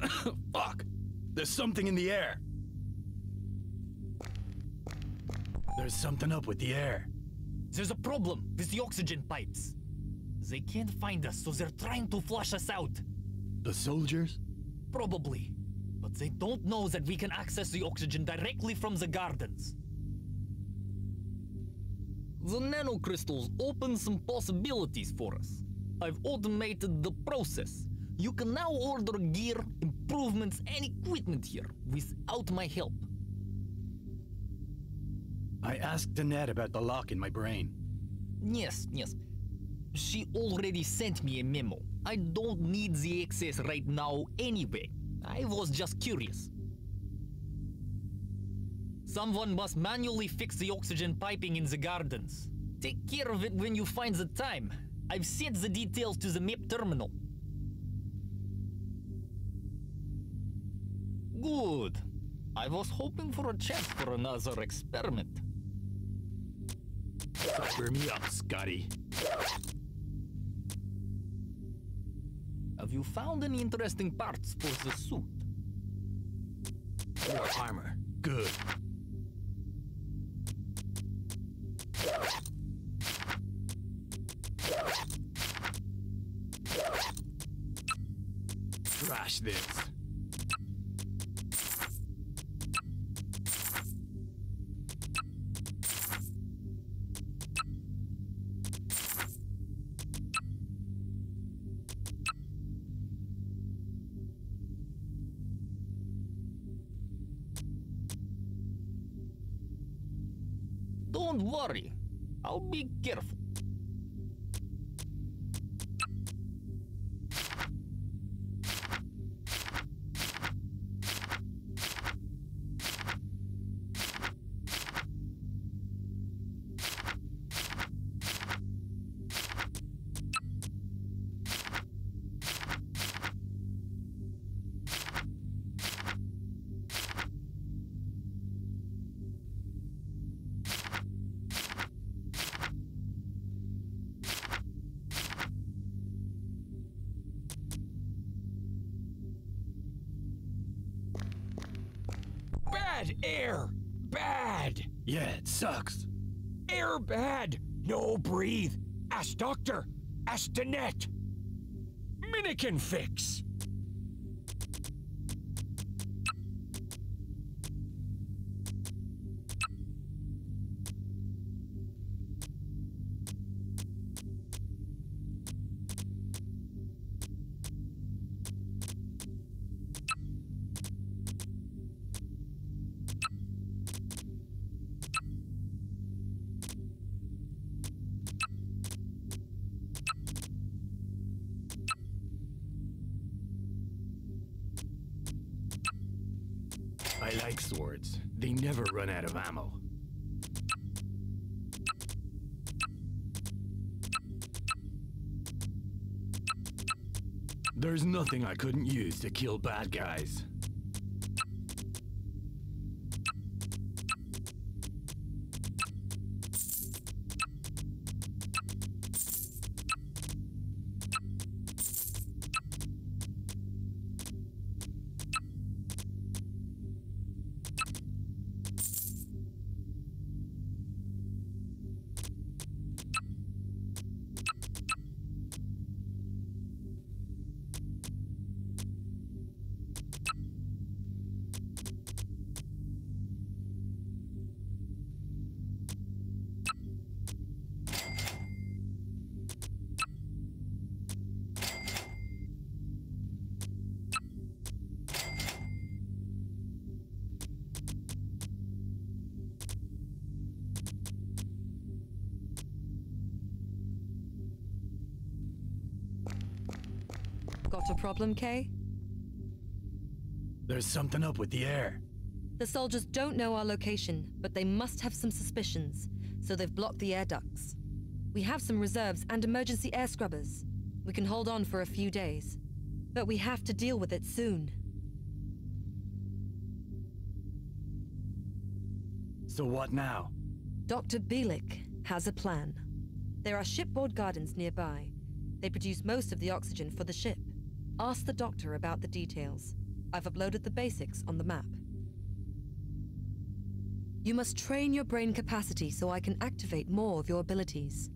Fuck! There's something in the air. There's something up with the air. There's a problem with the oxygen pipes. They can't find us, so they're trying to flush us out. The soldiers? Probably. But they don't know that we can access the oxygen directly from the gardens. The nanocrystals open some possibilities for us. I've automated the process. You can now order gear, improvements, and equipment here without my help. I asked Annette about the lock in my brain. Yes, yes. She already sent me a memo. I don't need the access right now anyway. I was just curious. Someone must manually fix the oxygen piping in the gardens. Take care of it when you find the time. I've sent the details to the MIP terminal. Good. I was hoping for a chance for another experiment. Fire me up, Scotty. Have you found any interesting parts for the suit? More armor. Good. Trash this. Bad air! Bad! Yeah, it sucks. Air bad! No breathe! Ask doctor! Ask Danette! Minikin fix! Nothing I couldn't use to kill bad guys. A problem, Kay? There's something up with the air. The soldiers don't know our location, but they must have some suspicions, so they've blocked the air ducts. We have some reserves and emergency air scrubbers. We can hold on for a few days. But we have to deal with it soon. So what now? Dr. Bielik has a plan. There are shipboard gardens nearby. They produce most of the oxygen for the ship. Ask the doctor about the details. I've uploaded the basics on the map. You must train your brain capacity so I can activate more of your abilities.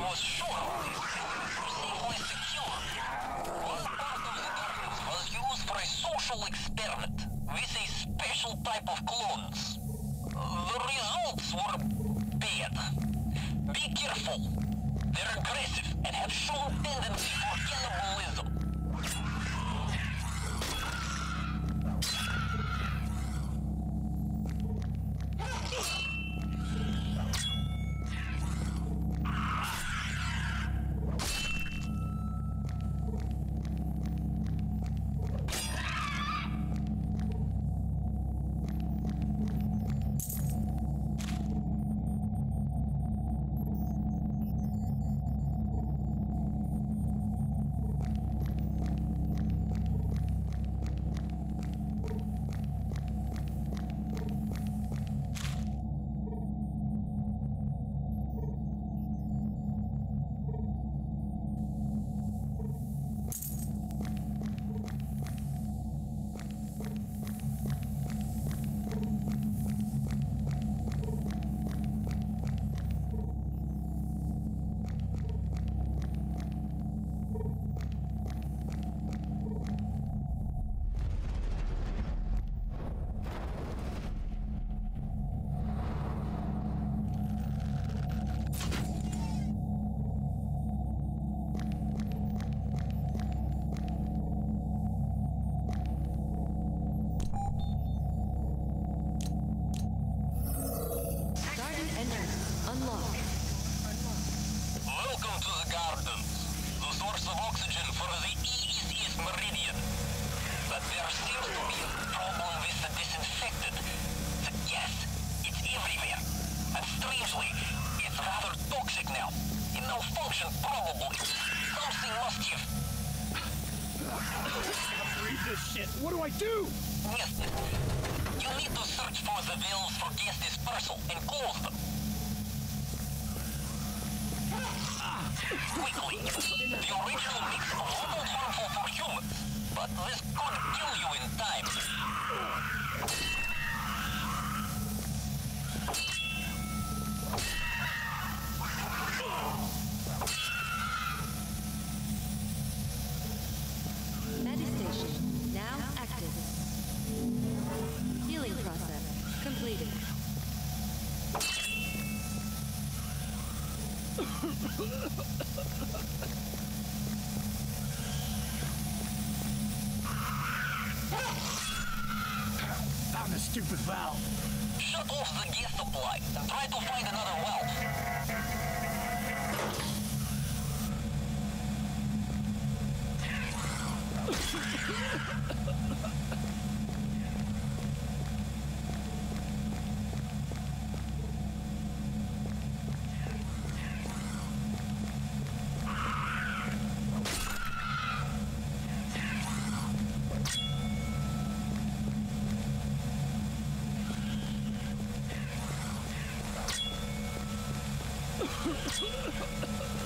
Was to the gardens, the source of oxygen for the East Meridian. But there seems to be a problem with the disinfectant. The gas, it's everywhere. And strangely, it's rather toxic now. In malfunction, probably. Something must have... Breathe this shit. What do I do? Yes. You need to search for the valves for gas dispersal and close them. Quickly. The original mix wasn't harmful for humans, but this could kill you in time. Found the stupid valve. Shut off the gas supply and try to find another valve. Gas cleaning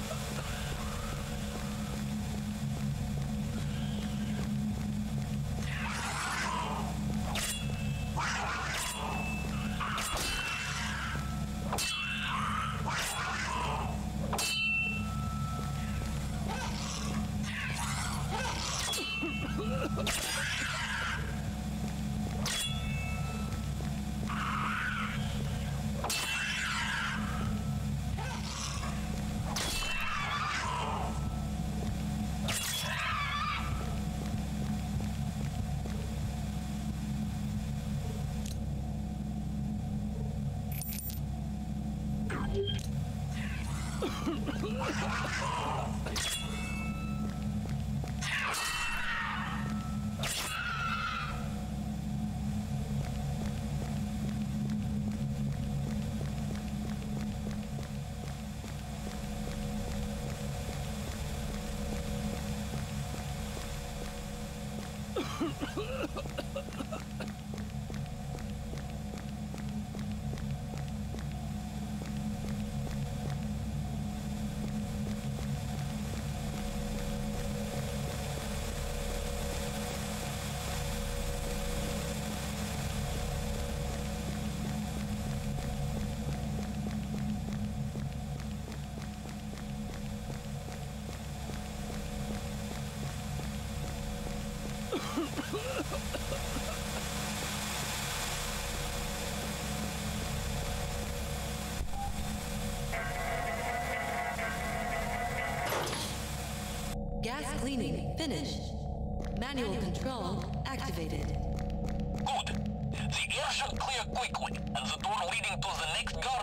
finished. Manual control activated. Good. The air should clear quickly, and the door leading to the next garden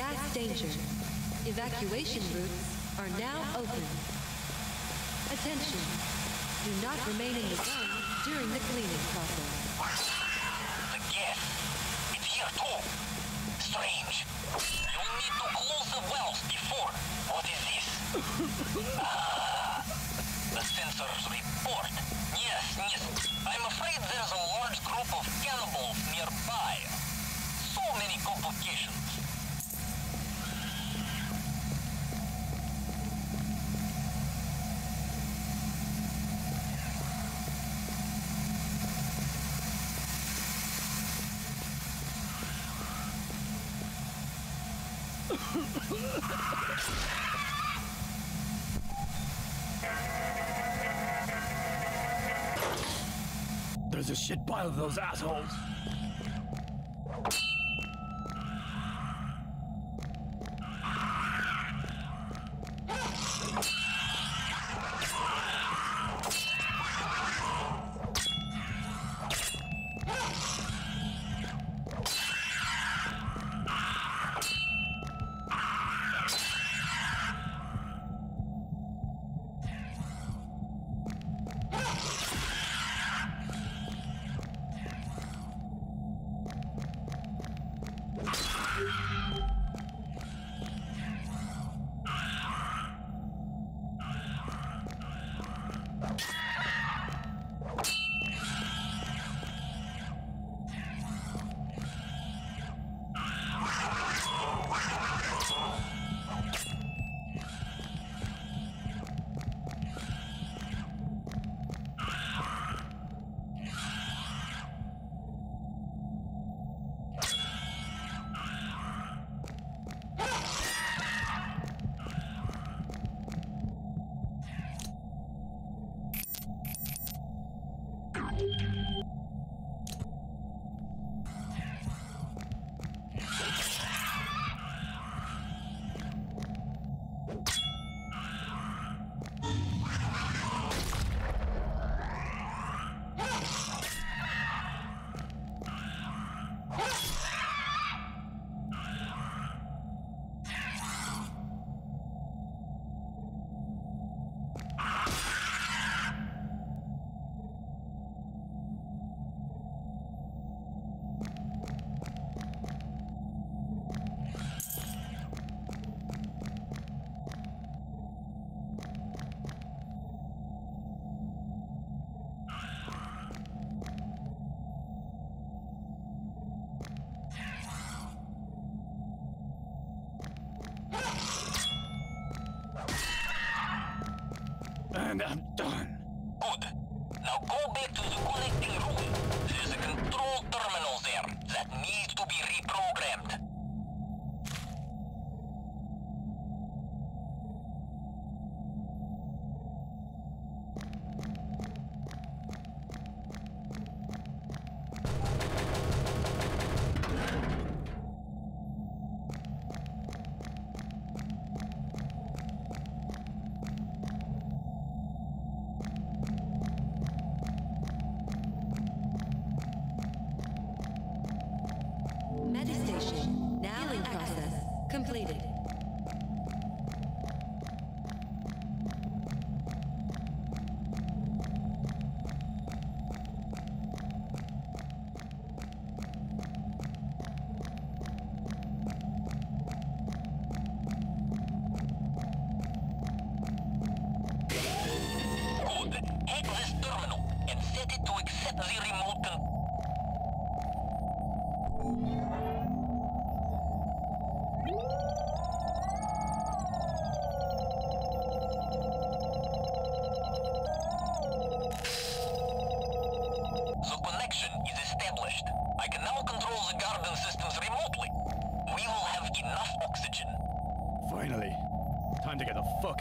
gas danger. Evacuation routes are now open. Attention! Do not remain in the zone during the cleaning process. There's a shit pile of those assholes.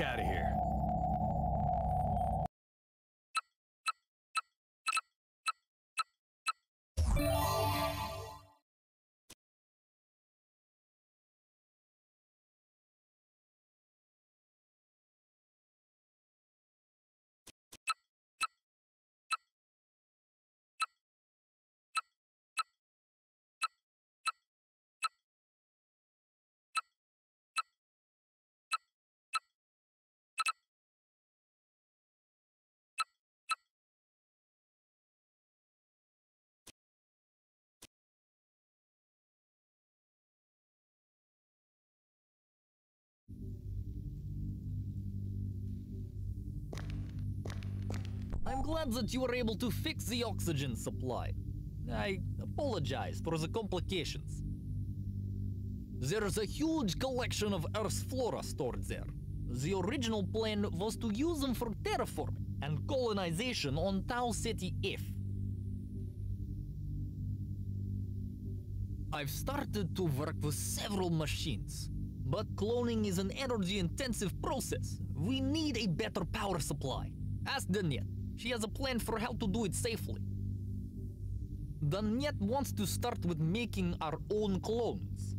out of here. Glad that you were able to fix the oxygen supply. I apologize for the complications. There's a huge collection of Earth's flora stored there. The original plan was to use them for terraforming and colonization on Tau Ceti F. I've started to work with several machines, but cloning is an energy intensive process. We need a better power supply. Ask Daniette. She has a plan for how to do it safely. Daniette wants to start with making our own clones.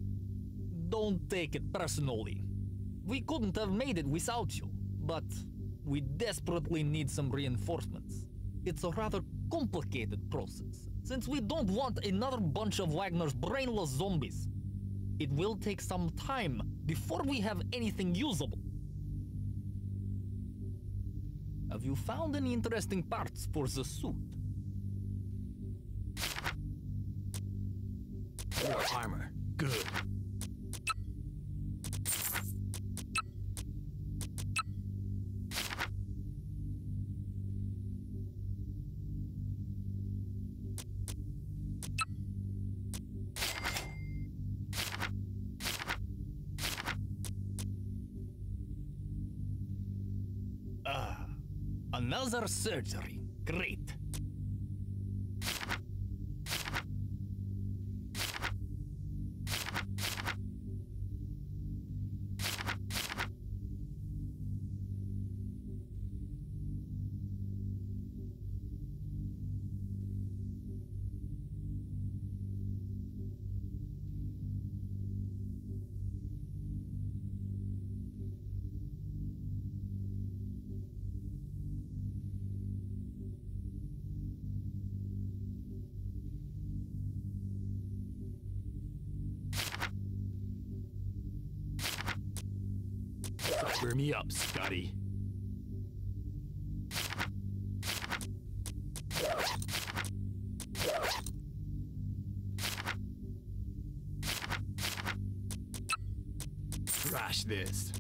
Don't take it personally. We couldn't have made it without you, but we desperately need some reinforcements. It's a rather complicated process, since we don't want another bunch of Wagner's brainless zombies. It will take some time before we have anything usable. Have you found any interesting parts for the suit? More armor. Surgery. Great. Up, Scotty. Crash this.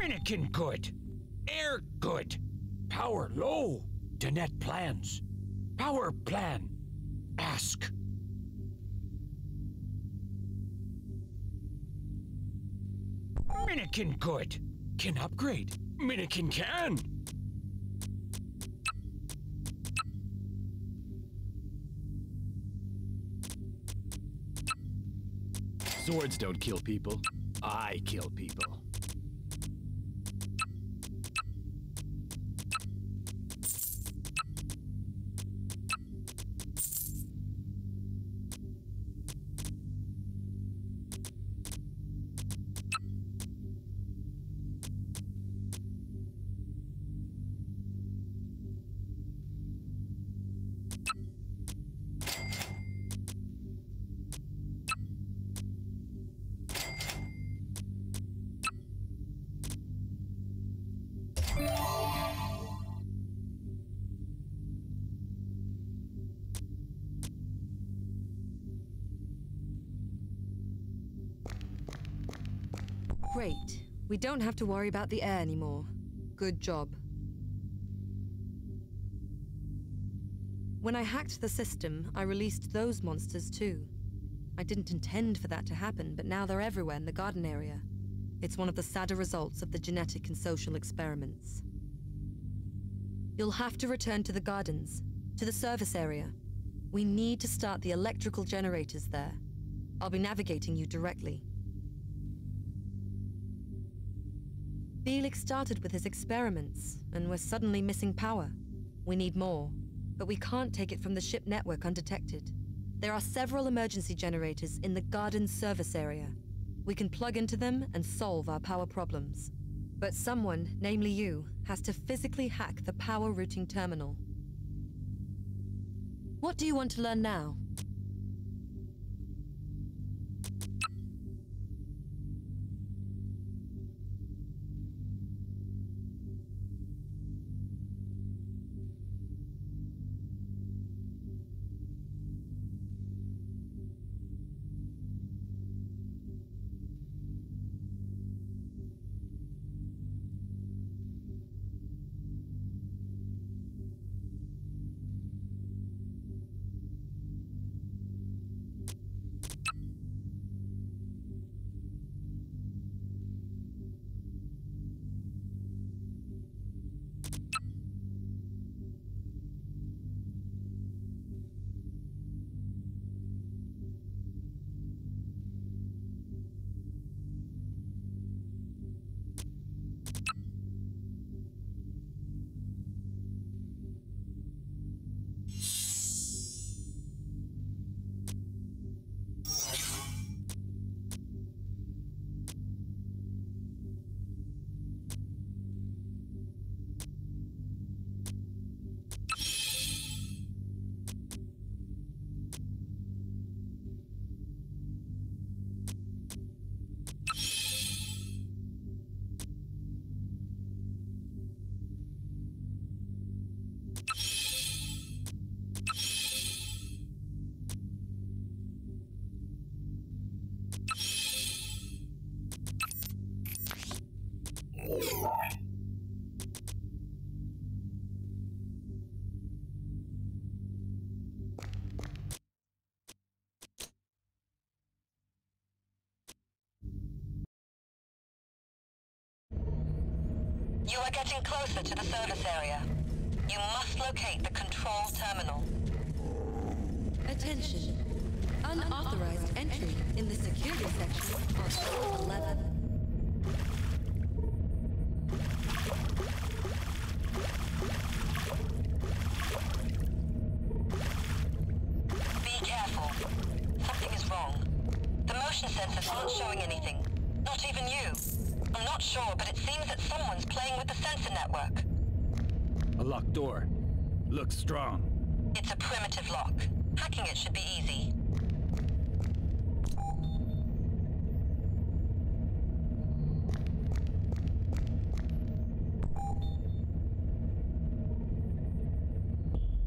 Minikin good. Low. Danette plans. Power plan. Ask. Minikin good. Can upgrade. Minikin can. Swords don't kill people. I kill people. Don't have to worry about the air anymore. Good job. When I hacked the system, I released those monsters too. I didn't intend for that to happen, but now they're everywhere in the garden area. It's one of the sadder results of the genetic and social experiments. You'll have to return to the gardens, to the service area. We need to start the electrical generators there. I'll be navigating you directly. Felix started with his experiments, and we're suddenly missing power. We need more, but we can't take it from the ship network undetected. There are several emergency generators in the garden service area. We can plug into them and solve our power problems. But someone, namely you, has to physically hack the power routing terminal. What do you want to learn now? You are getting closer to the service area. You must locate the control terminal. Attention. Unauthorized entry in the security section on 11.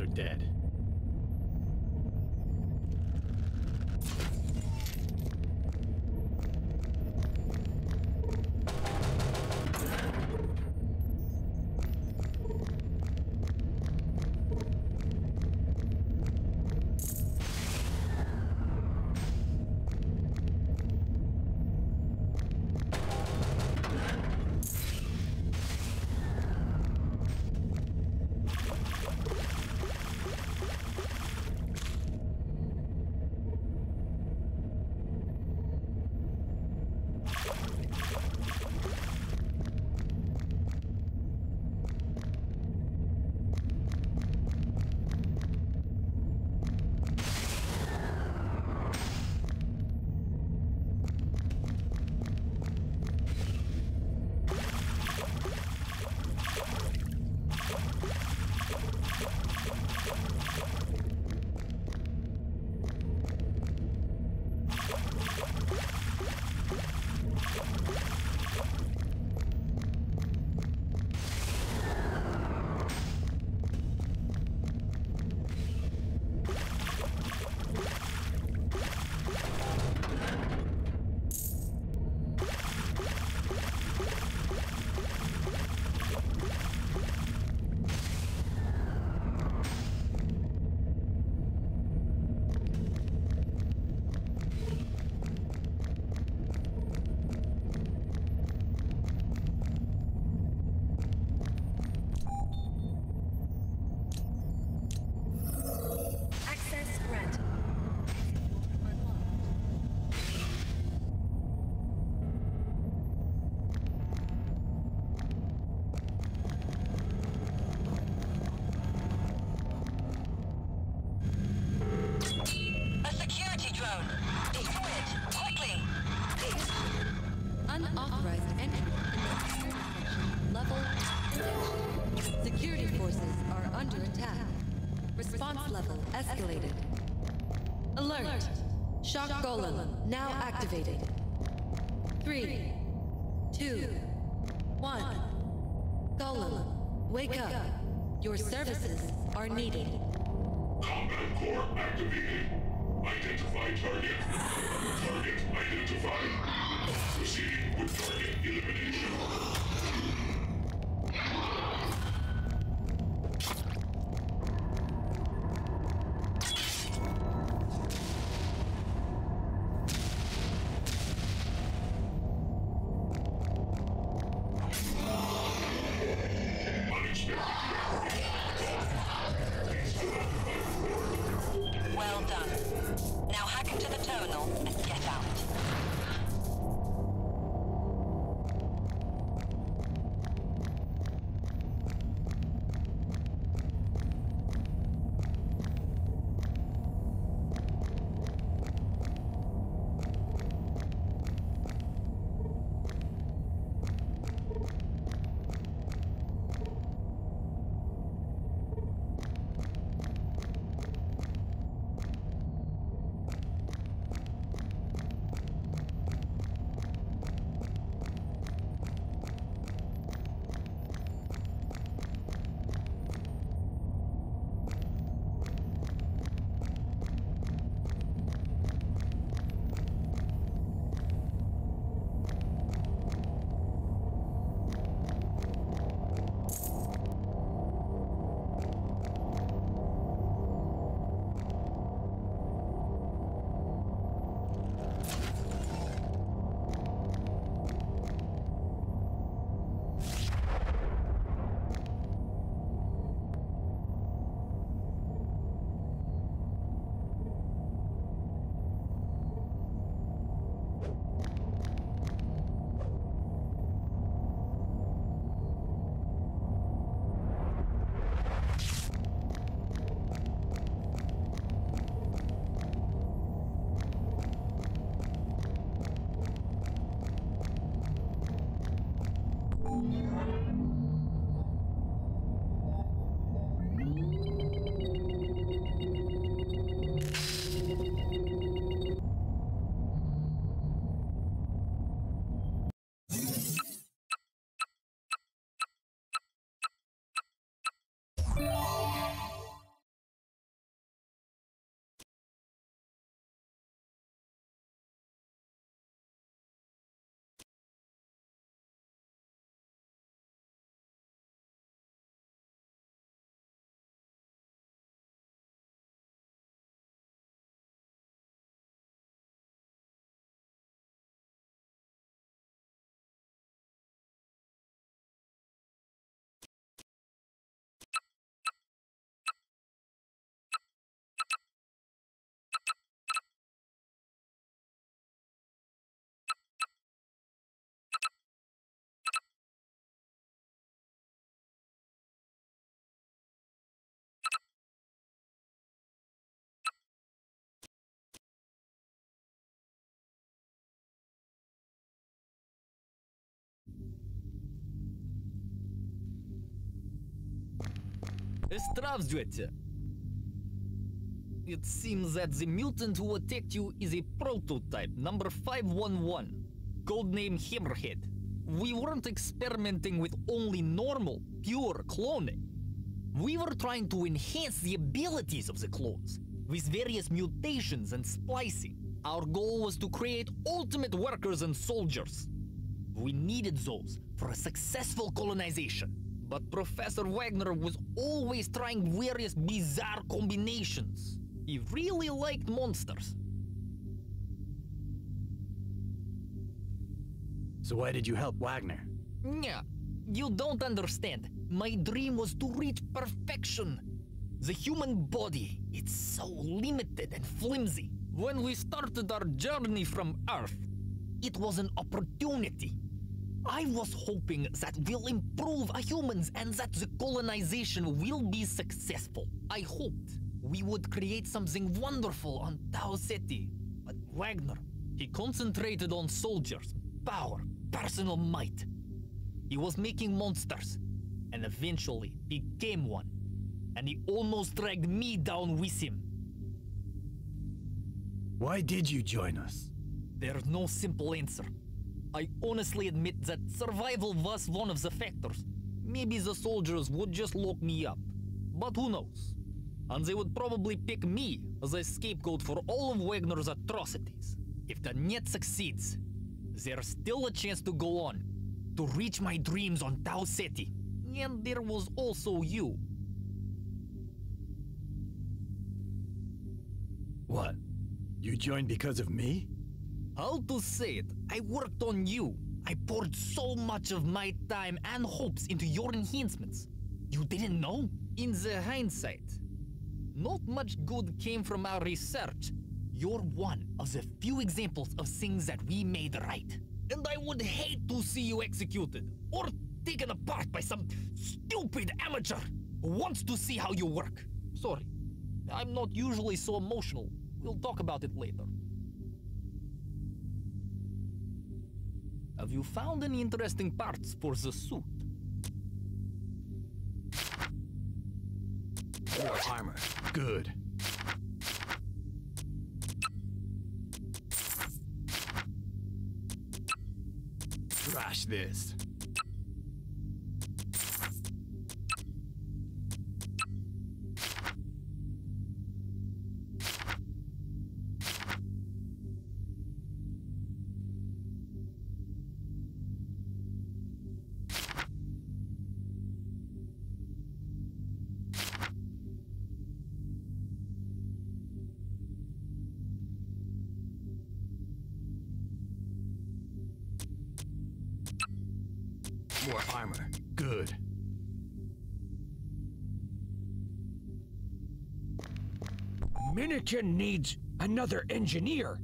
are dead. Now activated. Three, two, one. Golem, wake up. Your services are needed. Combat core activated. Identify target. Target identified. Proceeding with target elimination. Strafzwetter. It seems that the mutant who attacked you is a prototype, number 511, codename Hammerhead. We weren't experimenting with only normal, pure cloning. We were trying to enhance the abilities of the clones with various mutations and splicing. Our goal was to create ultimate workers and soldiers. We needed those for a successful colonization. But Professor Wagner was always trying various bizarre combinations. He really liked monsters. So why did you help Wagner? Yeah, you don't understand. My dream was to reach perfection. The human body, it's so limited and flimsy. When we started our journey from Earth, it was an opportunity. I was hoping that we'll improve humans and that the colonization will be successful. I hoped we would create something wonderful on Tau Ceti. But Wagner, he concentrated on soldiers, power, personal might. He was making monsters, and eventually became one. And he almost dragged me down with him. Why did you join us? There's no simple answer. I honestly admit that survival was one of the factors. Maybe the soldiers would just lock me up. But who knows? And they would probably pick me as a scapegoat for all of Wagner's atrocities. If the net succeeds, there's still a chance to go on, to reach my dreams on Tau Ceti. And there was also you. What? You joined because of me? How to say it? I worked on you. I poured so much of my time and hopes into your enhancements. You didn't know? In the hindsight, not much good came from our research. You're one of the few examples of things that we made right. And I would hate to see you executed or taken apart by some stupid amateur who wants to see how you work. Sorry, I'm not usually so emotional. We'll talk about it later. Have you found any interesting parts for the suit? More armor. Good. Trash this. Armor. Good. Minikin needs another engineer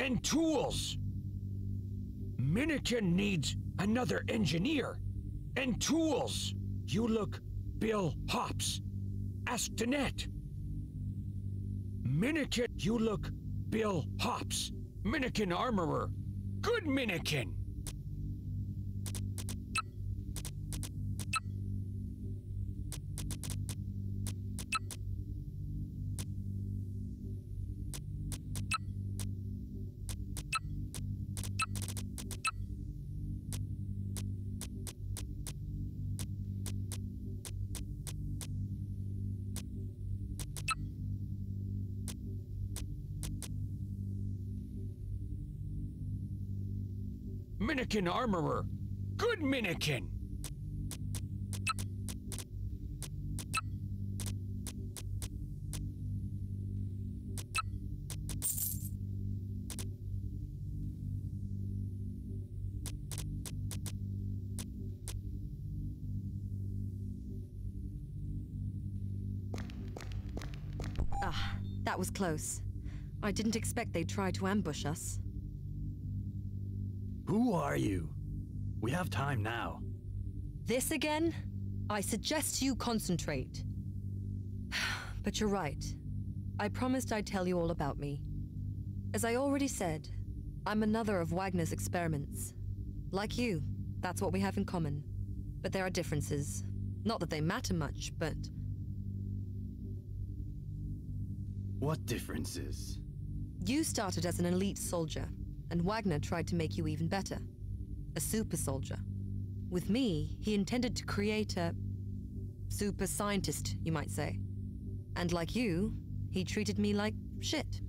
and tools. Minikin needs another engineer and tools. You look Bill Hops. Ask Danette. Minikin, you look Bill Hops. Minikin armorer. Good Minikin. Minikin armorer. Good Minikin. Ah, that was close. I didn't expect they'd try to ambush us. Who are you? We have time now. This again? I suggest you concentrate. But you're right. I promised I'd tell you all about me. As I already said, I'm another of Wagner's experiments. Like you, that's what we have in common. But there are differences. Not that they matter much, but What differences? you started as an elite soldier, and Wagner tried to make you even better. A super soldier. With me, he intended to create a super scientist, you might say. And like you, he treated me like shit.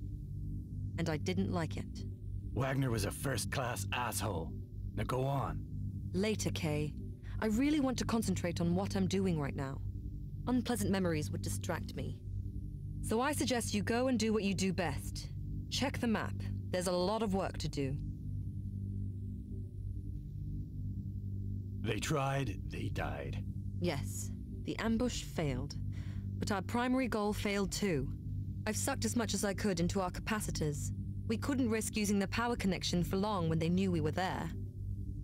And I didn't like it. Wagner was a first class asshole. Now go on. Later, Kay. I really want to concentrate on what I'm doing right now. Unpleasant memories would distract me. So I suggest you go and do what you do best. Check the map. There's a lot of work to do. They tried, they died. Yes, the ambush failed. But our primary goal failed too. I've sucked as much as I could into our capacitors. We couldn't risk using the power connection for long when they knew we were there.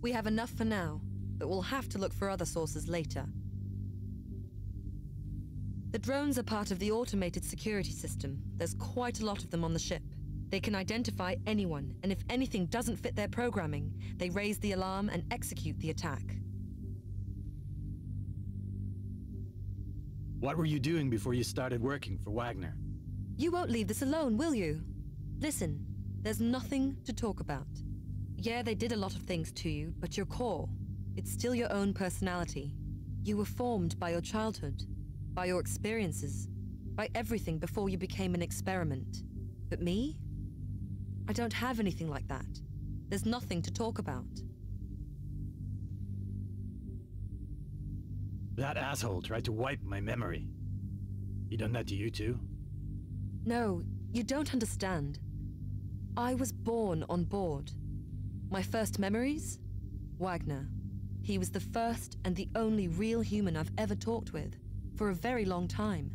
We have enough for now, but we'll have to look for other sources later. The drones are part of the automated security system. There's quite a lot of them on the ship. They can identify anyone, and if anything doesn't fit their programming, they raise the alarm and execute the attack. What were you doing before you started working for Wagner? You won't leave this alone, will you? Listen, there's nothing to talk about. Yeah, they did a lot of things to you, but your core, it's still your own personality. You were formed by your childhood, by your experiences, by everything before you became an experiment. But me? I don't have anything like that. There's nothing to talk about. That asshole tried to wipe my memory. He done that to you too? No, you don't understand. I was born on board. My first memories? Wagner. He was the first and the only real human I've ever talked with, for a very long time.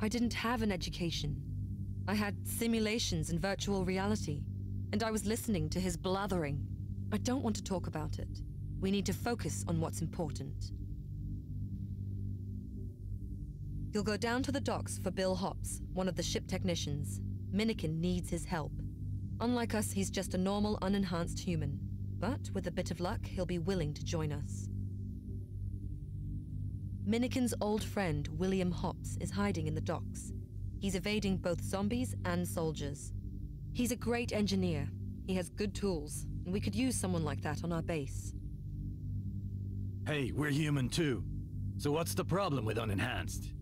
I didn't have an education. I had simulations in virtual reality, and I was listening to his blathering. I don't want to talk about it. We need to focus on what's important. You'll go down to the docks for Bill Hops, one of the ship technicians. Minikin needs his help. Unlike us, he's just a normal, unenhanced human. But with a bit of luck, he'll be willing to join us. Minikin's old friend, William Hops, is hiding in the docks. He's evading both zombies and soldiers. He's a great engineer. He has good tools, and we could use someone like that on our base. Hey, we're human too. So what's the problem with unenhanced?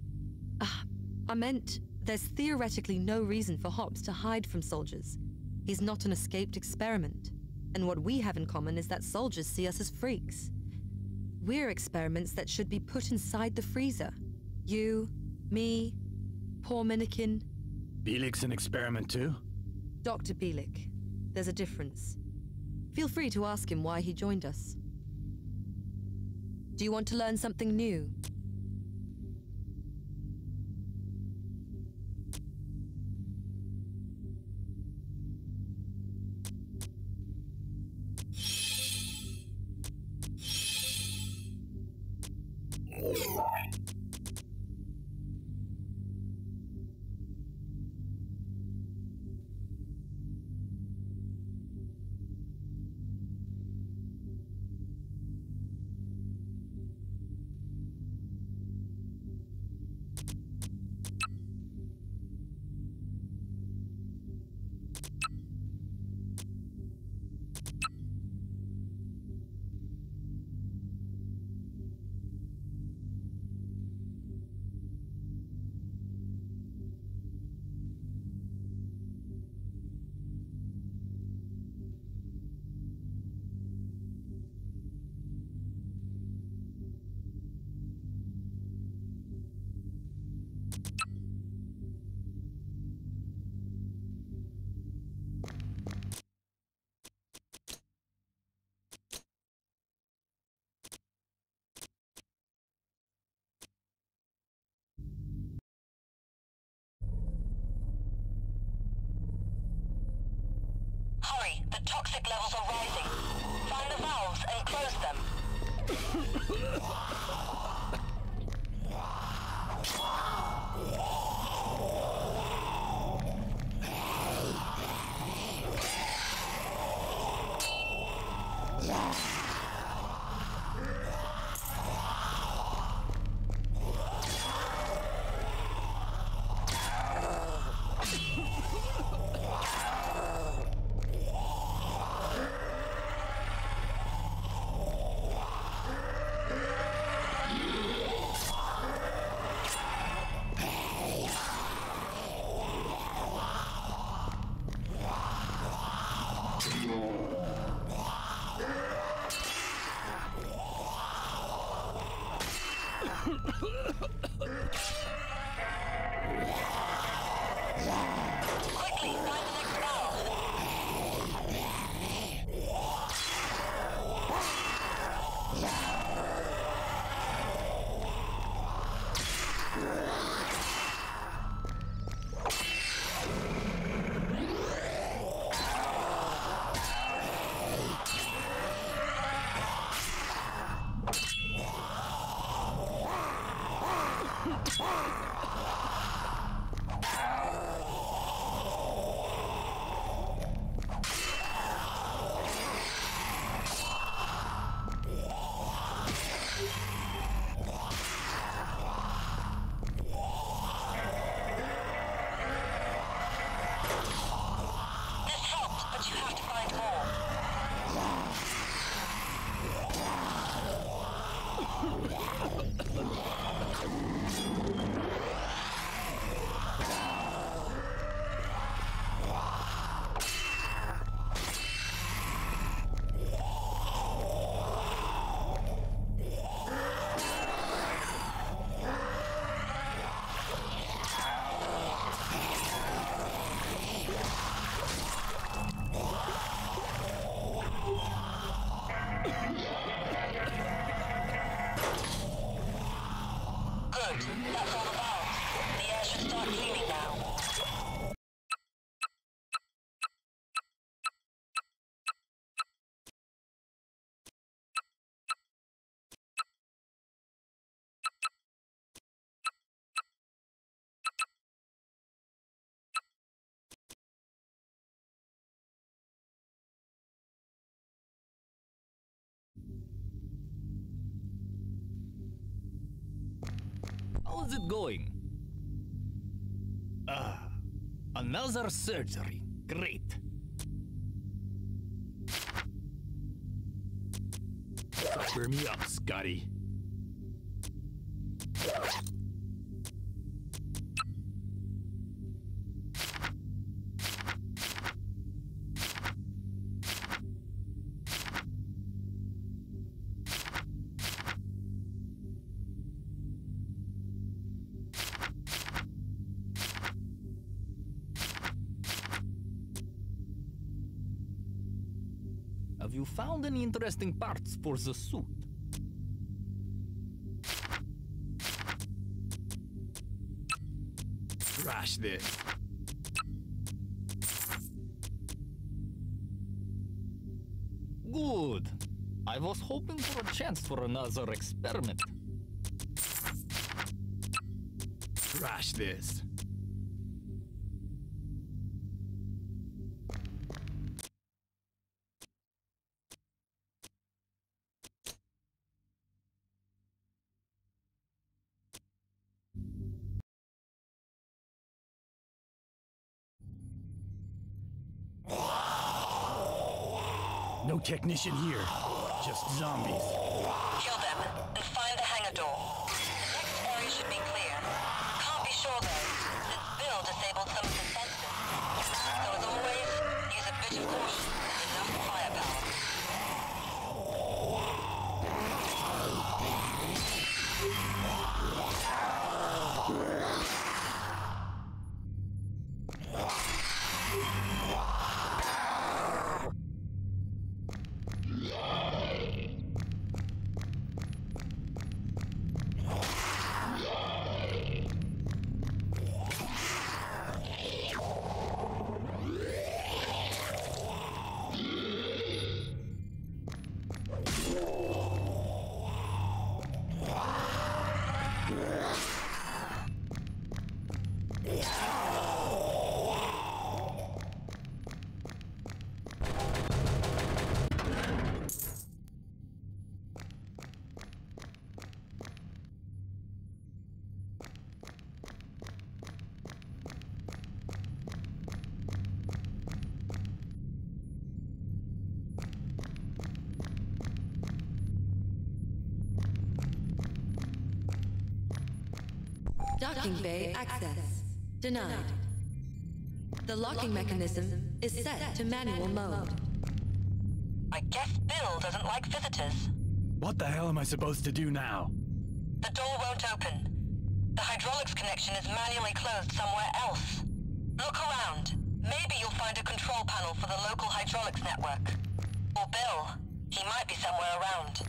Ah, I meant, there's theoretically no reason for Hops to hide from soldiers. He's not an escaped experiment. And what we have in common is that soldiers see us as freaks. We're experiments that should be put inside the freezer. You, me, poor Minikin, Bielik's an experiment too? Dr. Bielik. There's a difference. Feel free to ask him why he joined us. Do you want to learn something new? Toxic levels are rising. Find the valves and close them. How's it going? Ah, another surgery. Great. Cheer me up, Scotty. Interesting parts for the suit? Trash this. Good. I was hoping for a chance for another experiment. Trash this. Technician here. Just zombies. Kill them and find the hangar door. The next area should be clear. Can't be sure though, since Bill disabled some of Docking bay access. Denied. The locking mechanism is set to manual mode. I guess Bill doesn't like visitors. What the hell am I supposed to do now? The door won't open. The hydraulics connection is manually closed somewhere else. Look around. Maybe you'll find a control panel for the local hydraulics network. Or Bill. He might be somewhere around.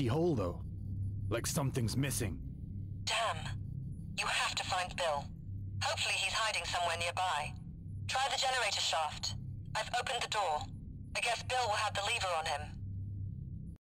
Empty hole, though. Like something's missing. Damn. You have to find Bill. Hopefully he's hiding somewhere nearby. Try the generator shaft. I've opened the door. I guess Bill will have the lever on him.